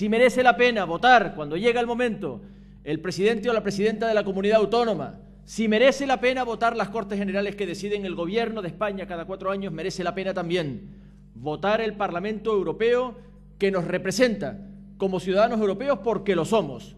si merece la pena votar cuando llega el momento el presidente o la presidenta de la comunidad autónoma, si merece la pena votar las Cortes Generales que deciden el gobierno de España cada cuatro años, merece la pena también votar el Parlamento Europeo que nos representa como ciudadanos europeos porque lo somos.